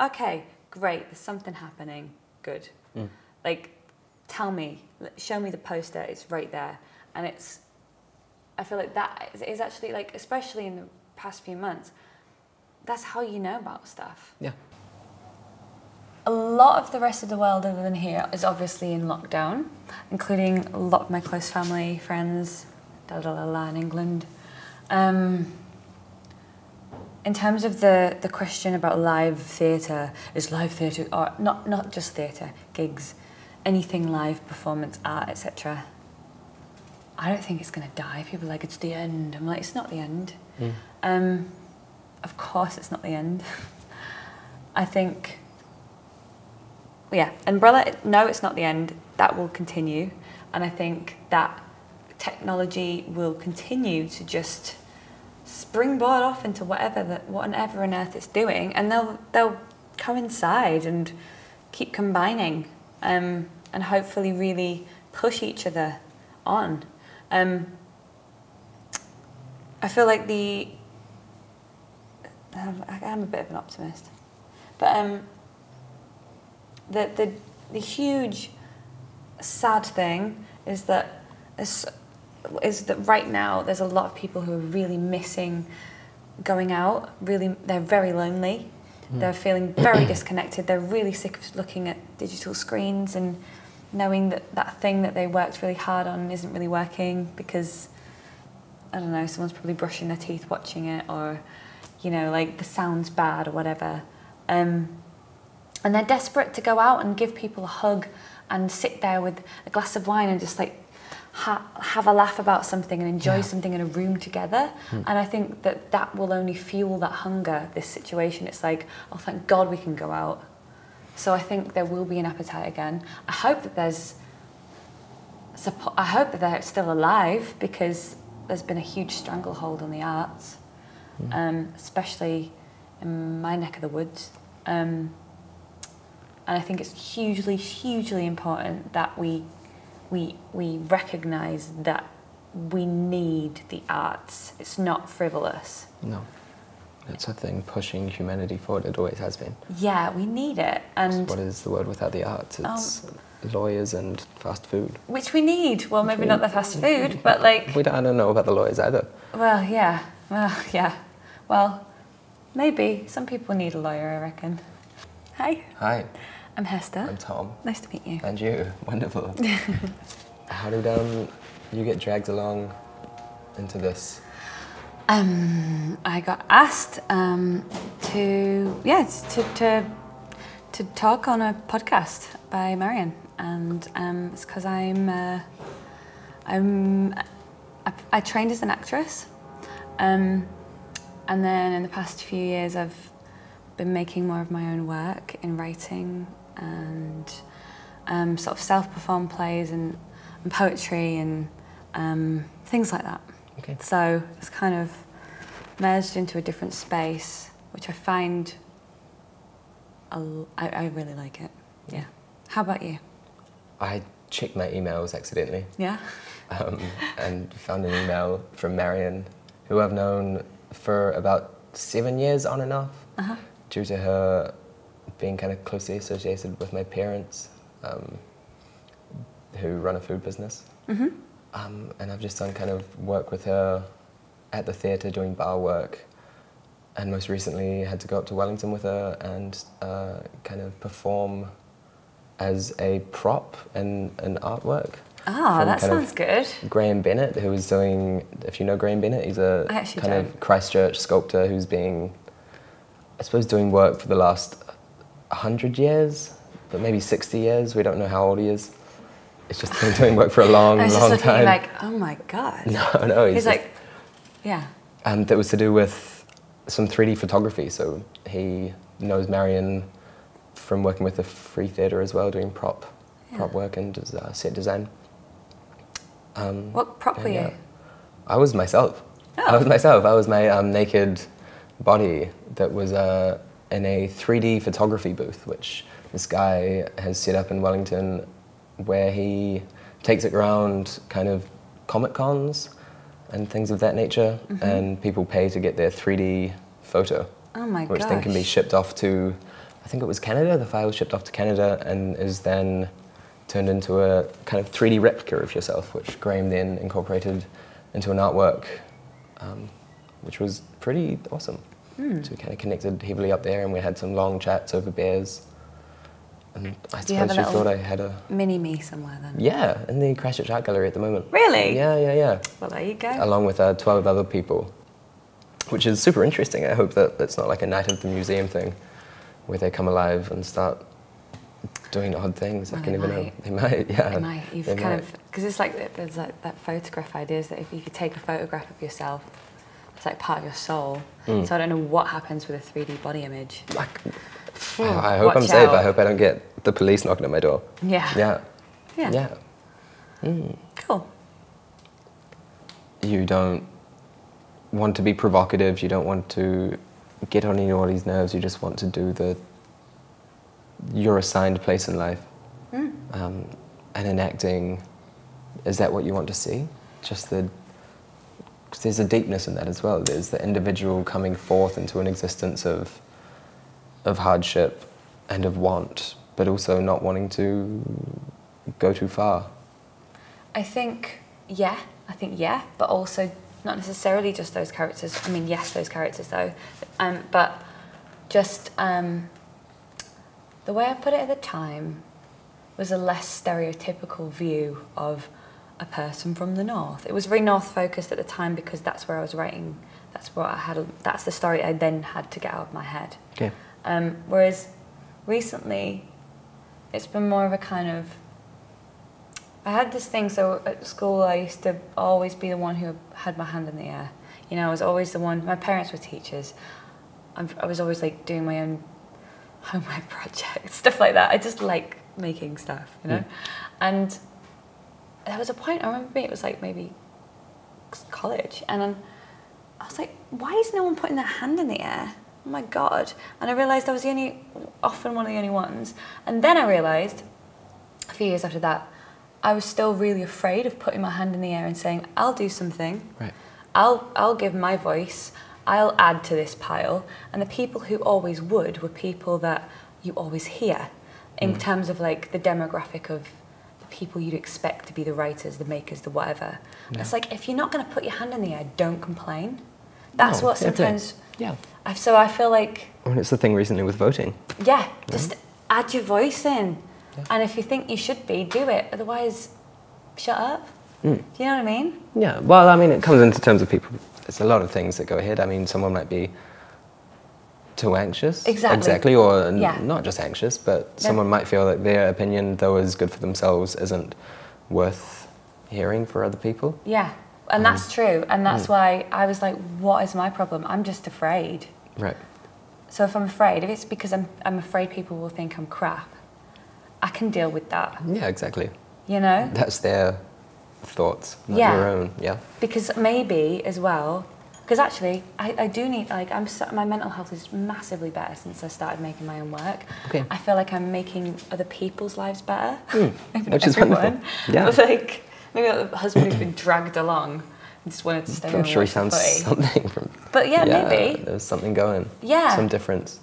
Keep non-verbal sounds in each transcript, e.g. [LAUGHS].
okay, great, there's something happening, good. Mm. Like, tell me, show me the poster, it's right there. And it's, I feel like that is, is actually like, especially in the past few months, that's how you know about stuff. Yeah. A lot of the rest of the world, other than here, is obviously in lockdown, including a lot of my close family, friends, da da da da in England. Um, in terms of the, the question about live theatre, is live theatre, or not, not just theatre, gigs, anything live, performance, art, etc. I don't think it's going to die. People are like, it's the end. I'm like, it's not the end. Mm. Um, of course, it's not the end. [LAUGHS] I think, yeah, Umbrella, no, it's not the end. That will continue. And I think that technology will continue to just springboard off into whatever that whatever on earth it's doing, and they'll they'll coincide and keep combining, um, and hopefully really push each other on. Um, I feel like the um, I am a bit of an optimist, but um, the the the huge sad thing is that is, that right now there's a lot of people who are really missing going out. Really, they're very lonely. They're feeling very disconnected. They're really sick of looking at digital screens and knowing that that thing that they worked really hard on isn't really working because I don't know, someone's probably brushing their teeth watching it or you know, like the sound's bad or whatever. Um, and they're desperate to go out and give people a hug and sit there with a glass of wine and just like ha- have a laugh about something and enjoy Yeah. something in a room together. And I think that that will only fuel that hunger, this situation. It's like, oh, thank God we can go out. So I think there will be an appetite again. I hope that there's support. I hope that they're still alive because there's been a huge stranglehold on the arts, um, especially in my neck of the woods. Um, and I think it's hugely, hugely important that we we we recognise that we need the arts. It's not frivolous. No. It's a thing pushing humanity forward. It always has been. Yeah, we need it, and what is the word without the arts? Um, it's lawyers and fast food. which we need. Well, maybe not the fast food, but [LAUGHS] like We don't, I don't know about the lawyers either. Well, yeah. Well, yeah. Well, maybe. Some people need a lawyer, I reckon. Hi, Hi, I'm Hester. I'm Tom. nice to meet you. And you. Wonderful. [LAUGHS] How did um, you get dragged along into this? Um, I got asked um, to, yeah, to, to, to talk on a podcast by Marion. And um, it's because I'm, uh, I'm, I, I trained as an actress. Um, and then in the past few years, I've been making more of my own work in writing and um, sort of self-perform plays and, and poetry and um, things like that. Okay. So it's kind of merged into a different space, which I find I, I really like it. Yeah. How about you? I checked my emails accidentally Yeah. [LAUGHS] um, and found an email from Marion, who I've known for about seven years on and off, Uh-huh. due to her being kind of closely associated with my parents, um, who run a food business. Mm-hmm. Um, and I've just done kind of work with her at the theatre doing bar work. And most recently had to go up to Wellington with her and uh, kind of perform as a prop in an artwork. Ah, that sounds good. Graham Bennett, who was doing, if you know Graham Bennett, he's a kind don't. of Christchurch sculptor who's been, I suppose, doing work for the last 100 years, but maybe 60 years. We don't know how old he is. It's just been doing work for a long, I was just long looking time. like, oh my god. [LAUGHS] no, no, he's, He's just- like, yeah. um, that was to do with some 3D photography. So he knows Marion from working with the Free Theatre as well, doing prop, prop work and uh, set design. Um, What prop were and, you? yeah. I was myself. I Oh. was myself. I was my um, naked body that was uh, in a 3D photography booth, which this guy has set up in Wellington, where he takes it around kind of comic cons and things of that nature, and people pay to get their 3D photo, Oh my which gosh. then can be shipped off to I think it was Canada. The file was shipped off to Canada and is then turned into a kind of 3D replica of yourself, which Graham then incorporated into an artwork, um, which was pretty awesome. Hmm. So we kind of connected heavily up there, and we had some long chats over beers. And I Do you have suppose you thought I had a Mini me somewhere then. yeah in the Christchurch Art Gallery at the moment. Really? Yeah, yeah, yeah. Well, there you go. Along with uh, 12 other people, which is super interesting. I hope that it's not like a night of the museum thing where they come alive and start doing odd things. Well, I can they never know. They might, [LAUGHS] yeah. And I, you've they kind might. of because it's like there's like that photograph idea is that if you could take a photograph of yourself, it's like part of your soul. Mm. So I don't know what happens with a 3D body image. Like, [SIGHS] I hope I'm safe. out. I hope I don't get the police knocking at my door. Yeah. Yeah. Yeah. Yeah. Mm. Cool. You don't want to be provocative. You don't want to get on anybody's nerves. You just want to do the your assigned place in life. Mm. Um, and in acting, is that what you want to see? Just the 'cause there's a deepness in that as well. There's the individual coming forth into an existence of of hardship and of want, but also not wanting to go too far. I think yeah, I think yeah, but also not necessarily just those characters. I mean, yes, those characters though, um, but just um, the way I put it at the time was a less stereotypical view of a person from the north. It was very north focused at the time because that's where I was writing. That's what I had. That's the story I then had to get out of my head. Okay. Um, whereas recently, it's been more of a kind of. I had this thing, so at school I used to always be the one who had my hand in the air. You know, I was always the one, my parents were teachers. I'm, I was always like doing my own [LAUGHS] homework projects, [LAUGHS] stuff like that. I just like making stuff, you know? Mm. And there was a point, I remember it was like maybe college, and then I was like, why is no one putting their hand in the air? Oh my god. And I realised I was the only, often one of the only ones. And then I realised, a few years after that, I was still really afraid of putting my hand in the air and saying, I'll do something. Right. I'll, I'll give my voice. I'll add to this pile. And the people who always would were people that you always hear in Mm. terms of like the demographic of people you'd expect to be the writers, the makers, the whatever. Yeah. It's like if you're not going to put your hand in the air, don't complain. That's No, what sometimes. Yeah. I, so I feel like I mean, it's the thing recently with voting. yeah, just add your voice in. Yeah. And if you think you should be, do it. Otherwise, shut up. Mm. Do you know what I mean? Yeah, well, I mean, it comes into terms of people. There's a lot of things that go ahead. I mean, someone might be too anxious. Exactly. Exactly, or Yeah. not just anxious, but someone might feel that their opinion, though is good for themselves, isn't worth hearing for other people. Yeah. And that's true. And that's Mm. why I was like, what is my problem? I'm just afraid. Right. So if I'm afraid, if it's because I'm, I'm afraid people will think I'm crap, I can deal with that, Yeah, exactly. you know? That's their thoughts, not Yeah. your own. Yeah. Because maybe as well, because actually, I, I do need, like, I'm so, my mental health is massively better since I started making my own work. Okay. I feel like I'm making other people's lives better. [LAUGHS] Mm, which is wonderful. [LAUGHS] Yeah. But like, maybe like the husband who's been dragged along and just wanted to stay I'm sure he sounds something from. [LAUGHS] But yeah, maybe. There's something going. Yeah. Some difference.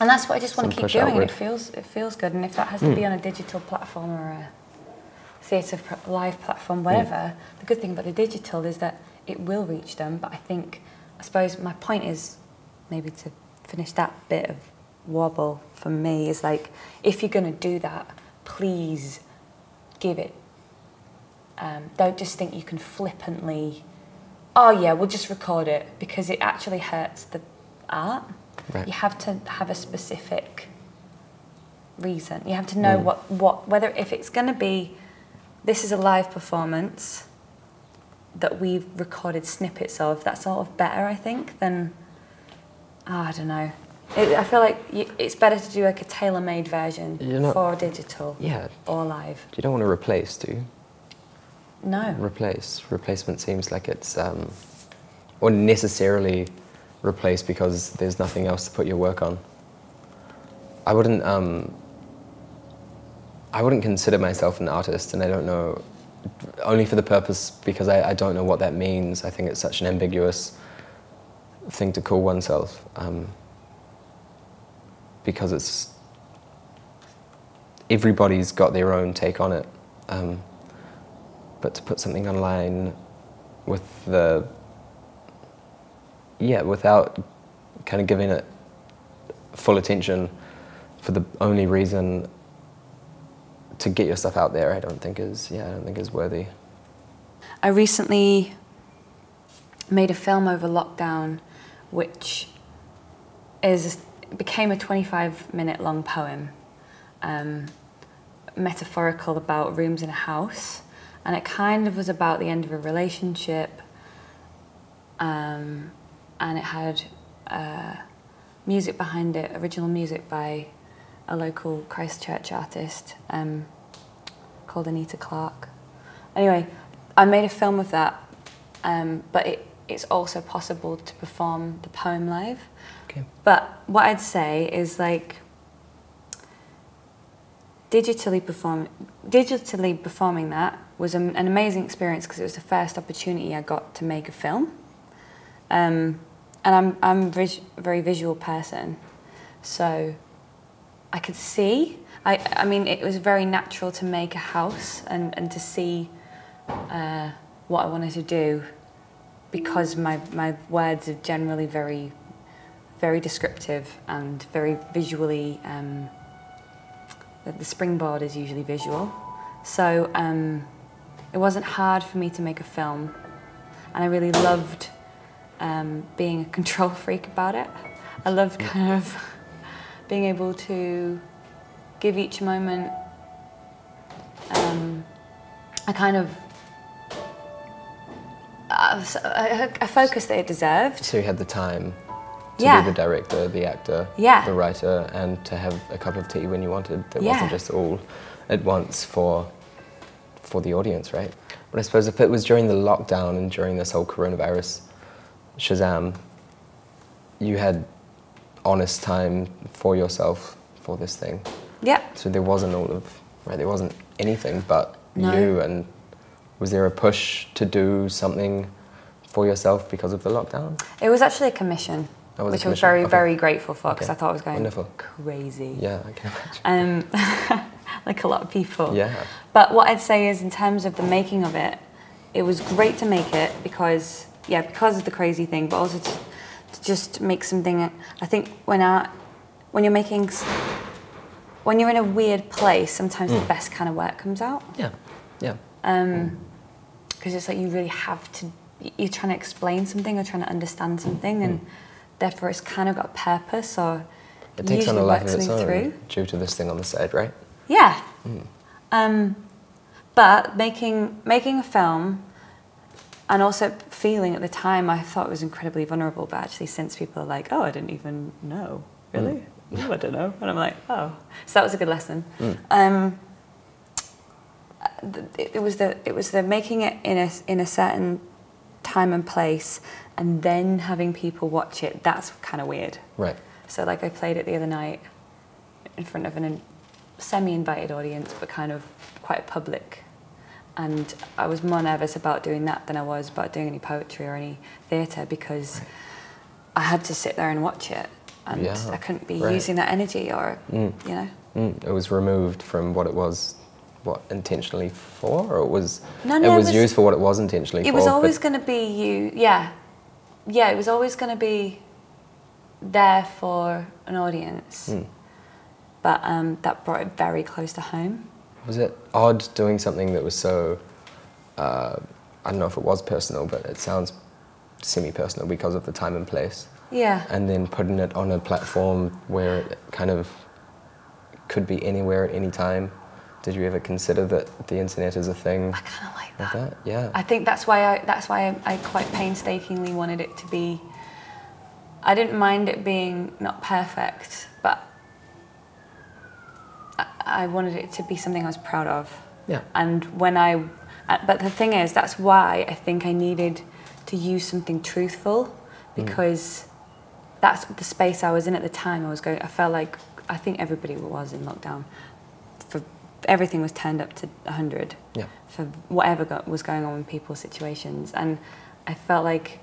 And that's what I just want Some to keep doing. Outward. it feels it feels good. And if that has to Mm. be on a digital platform or a theatre pr- live platform, Mm. whatever, the good thing about the digital is that it will reach them. But I think, I suppose my point is maybe to finish that bit of wobble for me is like, if you're going to do that, please give it. Um, don't just think you can flippantly, oh yeah, we'll just record it because it actually hurts the art. Right. You have to have a specific reason. You have to know Mm. what, what whether if it's going to be this is a live performance that we've recorded snippets of. That's sort of better, I think, than oh, I don't know. It, I feel like you, it's better to do like a tailor-made version not- for digital Yeah. or live. You don't want to replace, do you? No. Replace. Replacement seems like it's, um, or necessarily replace because there's nothing else to put your work on. I wouldn't, um, I wouldn't consider myself an artist, and I don't know, only for the purpose because I, I don't know what that means. I think it's such an ambiguous thing to call oneself um, because it's everybody's got their own take on it. Um, but to put something online with the yeah, without kind of giving it full attention for the only reason to get your stuff out there, I don't think is yeah, I don't think is worthy. I recently made a film over lockdown, which is became a 25 minute long poem, um, metaphorical about rooms in a house, and it kind of was about the end of a relationship. Um, and it had uh, music behind it, original music by a local Christchurch artist um, called Anita Clark. Anyway, I made a film of that, um, but it, it's also possible to perform the poem live. Okay. But what I'd say is like digitally perform digitally performing that was an, an amazing experience because it was the first opportunity I got to make a film. Um, and I'm I'm vis- a very visual person, so I could see. I I mean, it was very natural to make a house and and to see uh, what I wanted to do, because my my words are generally very very descriptive and very visually. Um, the, the springboard is usually visual, so um, it wasn't hard for me to make a film, and I really loved um, being a [LAUGHS] control freak about it. I loved kind of being able to give each moment um, a kind of a, a, focus that it deserved. So you had the time to Yeah. be the director, the actor, Yeah. the writer, and to have a cup of tea when you wanted. That Yeah. wasn't just all at once for for the audience, right? But I suppose if it was during the lockdown and during this whole coronavirus Shazam, you had honest time for yourself for this thing. Yeah. So there wasn't all of right. There wasn't anything but No. you. And was there a push to do something for yourself because of the lockdown? It was actually a commission, was which I was very, okay. very grateful for because Okay. I thought I was going Wonderful. crazy. Yeah, I can imagine. Um, [LAUGHS] like a lot of people. Yeah. But what I'd say is, in terms of the making of it, it was great to make it because, yeah, because of the crazy thing, but also to, to just make something. I think when I, when you're making, when you're in a weird place, sometimes Mm. the best kind of work comes out. Yeah, yeah. Um, because it's like you really have to you're trying to explain something or trying to understand something and therefore it's kind of got purpose or It takes on a life of its own through due to this thing on the side, right? yeah um, but making making a film and also feeling at the time I thought it was incredibly vulnerable but actually since people are like oh I didn't even know. Really? Oh, I don't know. And I'm like oh. So that was a good lesson. Um, it, it was the it was the making it in a in a certain time and place and then having people watch it that's kind of weird. Right. so like I played it the other night in front of an semi-invited audience but kind of quite public and I was more nervous about doing that than I was about doing any poetry or any theatre because I had to sit there and watch it and Yeah, I couldn't be right. using that energy or Mm. you know Mm, it was removed from what it was, what intentionally for, or it was. No, it no, it was, was- used for what it was intentionally It for. was always going to be you, yeah, yeah. It was always going to be there for an audience, Mm. but um, that brought it very close to home. Was it odd doing something that was so? Uh, I don't know if it was personal, but it sounds semi-personal because of the time and place, Yeah, and then putting it on a platform where it kind of could be anywhere at any time. Did you ever consider that the internet is a thing I kind of like that. that? Yeah. I think that's why I that's why I, I quite painstakingly wanted it to be. I didn't mind it being not perfect, but I, wanted it to be something I was proud of. yeah. And when I, uh, but the thing is, that's why I think I needed to use something truthful because that's the space I was in at the time. I was going, I felt like, I think everybody was in lockdown. For everything was turned up to 100 Yeah. for whatever go, was going on in people's situations. And I felt like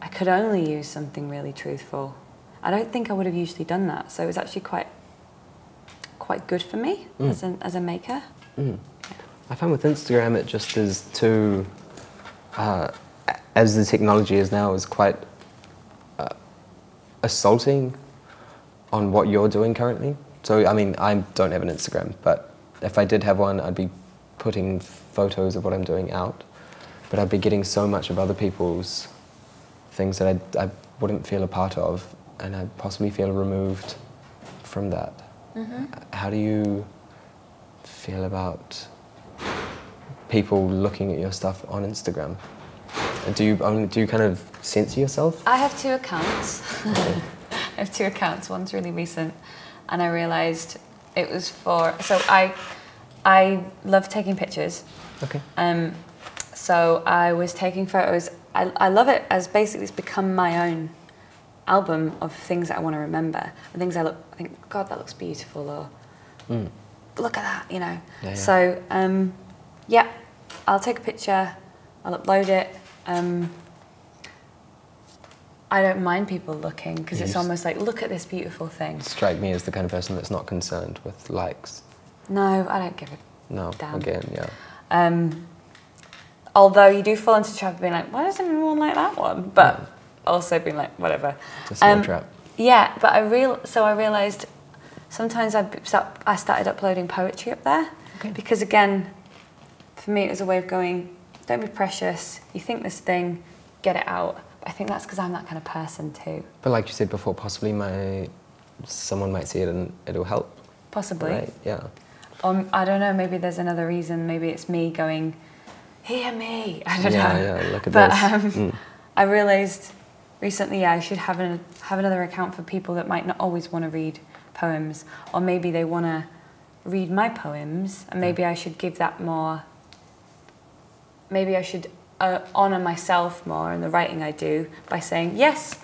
I could only use something really truthful. I don't think I would have usually done that. So it was actually quite, quite good for me Mm. as, a, as a maker. Mm. I find with Instagram it just is too, uh, as the technology is now, is quite uh, assaulting on what you're doing currently. So I mean, I don't have an Instagram, but if I did have one, I'd be putting photos of what I'm doing out. But I'd be getting so much of other people's things that I, I wouldn't feel a part of, and I'd possibly feel removed from that. Mm-hmm. How do you feel about people looking at your stuff on Instagram? And Do you only, do you kind of censor yourself? I have two accounts. [LAUGHS] I have two accounts. One's really recent, and I realised it was for. So I, I love taking pictures. Okay. Um, so I was taking photos. I, I love it as basically it's become my own album of things that I want to remember and things I look. I think God that looks beautiful or Mm. look at that, you know. Yeah, yeah. So um, yeah, I'll take a picture. I'll upload it. Um, I don't mind people looking because it's almost like look at this beautiful thing. Strike me as the kind of person that's not concerned with likes. No, I don't give a No, Damn. again, yeah. Um, although you do fall into the trap of being like, why doesn't anyone like that one? But also being like, whatever. A Um, trap. Yeah, but I real so I realised sometimes I start, I started uploading poetry up there Okay. because again, for me it was a way of going, don't be precious. You think this thing, get it out. But I think that's because I'm that kind of person too. But like you said before, possibly my someone might see it and it'll help. Possibly. Right? Yeah. Or I don't know. Maybe there's another reason. Maybe it's me going, hear me. I don't yeah, know. yeah. Yeah, look at But this. um, Mm. [LAUGHS] I realised recently, yeah, I should have an, have another account for people that might not always want to read poems, or maybe they want to read my poems, and maybe I should give that more. Maybe I should uh, honour myself more in the writing I do by saying, yes,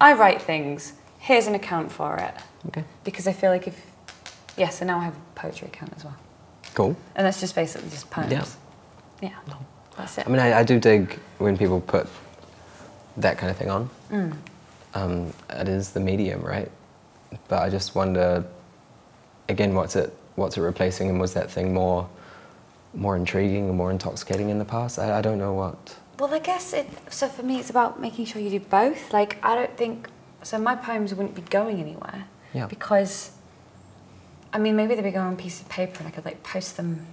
I write things. Here's an account for it, Okay. because I feel like if, yes, and now I have a poetry account as well, Cool. and that's just basically just poems. Yeah. Yeah, that's it. I mean, I, I do dig when people put that kind of thing on. Mm. Um, it is the medium, right? But I just wonder, again, what's it what's it replacing, and was that thing more more intriguing or more intoxicating in the past? I, I don't know what. Well, I guess it. So for me, it's about making sure you do both. Like I don't think so. My poems wouldn't be going anywhere Yeah. because, I mean, maybe they'd be going on a piece of paper, and I could like post them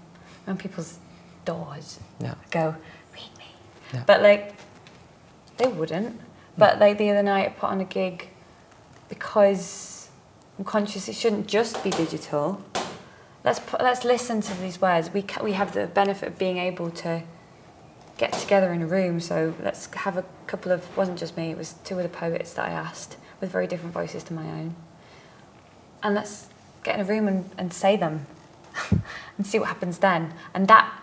on people's doors. Yeah. Go read me, Yeah. but like they wouldn't. But like the other night, I put on a gig because I'm conscious it shouldn't just be digital. Let's put, let's listen to these words. We ca- we have the benefit of being able to get together in a room. So let's have a couple of wasn't just me. It was two of the poets that I asked with very different voices to my own. And let's get in a room and, and say them, [LAUGHS] and see what happens then. And that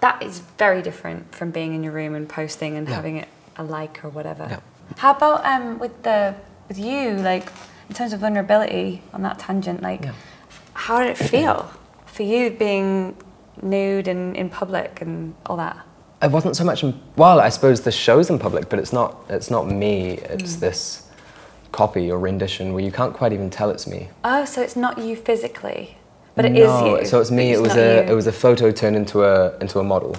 that is very different from being in your room and posting and Yeah. having it a like or whatever. Yeah. How about um with the with you like in terms of vulnerability on that tangent like Yeah. how did it feel for you being nude and in public and all that? It wasn't so much. In, well, I suppose the show's in public, but it's not. It's not me. It's Mm. this copy or rendition where you can't quite even tell it's me. Oh, so it's not you physically, but it is no, you. So it's me. but It was a you. it was a photo turned into a into a model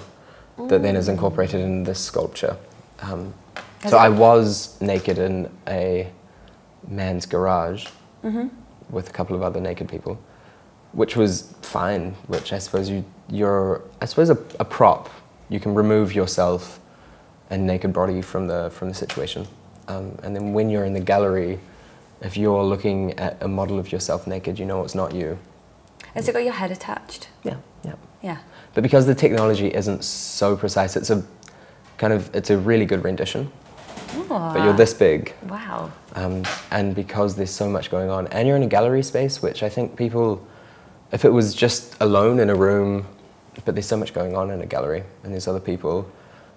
that then is incorporated in this sculpture. Um, Has so I was naked in a man's garage Mhm. with a couple of other naked people, which was fine. Which I suppose you you're I suppose a, a prop. You can remove yourself and naked body from the from the situation, um, and then when you're in the gallery, if you're looking at a model of yourself naked, you know it's not you. Has it got your head attached? Yeah, yeah. Yeah. But because the technology isn't so precise, it's a kind of it's a really good rendition. But you're this big, Wow. um, and because there's so much going on, and you're in a gallery space, which I think people, if it was just alone in a room, but there's so much going on in a gallery, and there's other people,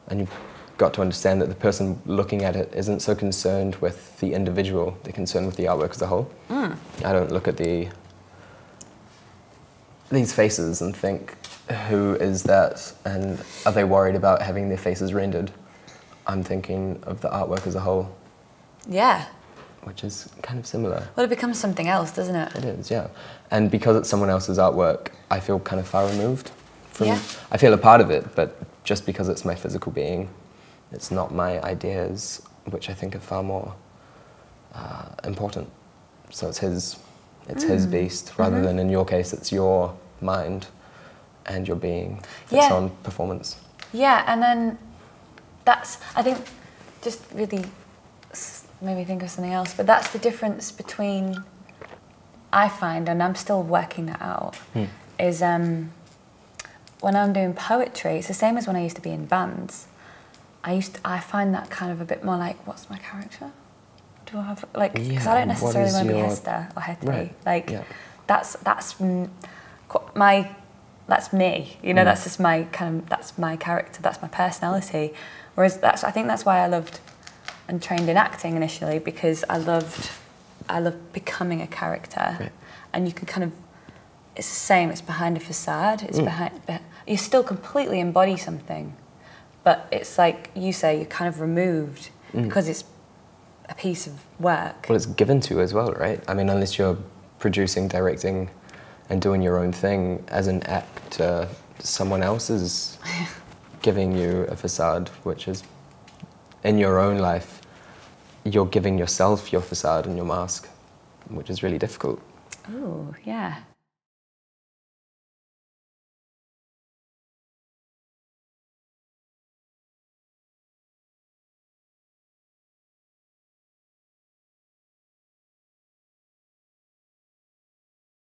and you've got to understand that the person looking at it isn't so concerned with the individual; they're concerned with the artwork as a whole. Mm. I don't look at the these faces and think, who is that? And are they worried about having their faces rendered? I'm thinking of the artwork as a whole. Yeah. which is kind of similar. Well, it becomes something else, doesn't it? It is, yeah. And because it's someone else's artwork, I feel kind of far removed from. Yeah. I feel a part of it, but just because it's my physical being, it's not my ideas, which I think are far more uh, important. So it's his, it's his Mm. beast, rather Mhm. than in your case, it's your mind and your being that's Yeah. on performance. Yeah, and then that's, I think, just really made me think of something else, but that's the difference between, I find, and I'm still working that out, Hmm. is um, when I'm doing poetry, it's the same as when I used to be in bands. I used to, I find that kind of a bit more like, what's my character? Do I have, like, because Yeah, I don't necessarily want to be Hester or Hetty. Right, Like, yeah. that's, that's mm, my, that's me, you know, Mm. that's just my kind of, that's my character, that's my personality. Whereas that's, I think that's why I loved and trained in acting initially because I loved, I loved becoming a character. Right. And you can kind of, it's the same, it's behind a facade, it's Mm. behind, be, you still completely embody something, but it's like you say, you're kind of removed Mm. because it's a piece of work. Well, it's given to you as well, right? I mean, unless you're producing, directing, and doing your own thing as an actor, someone else is [LAUGHS] giving you a facade, which is in your own life, you're giving yourself your facade and your mask, which is really difficult. Oh, yeah.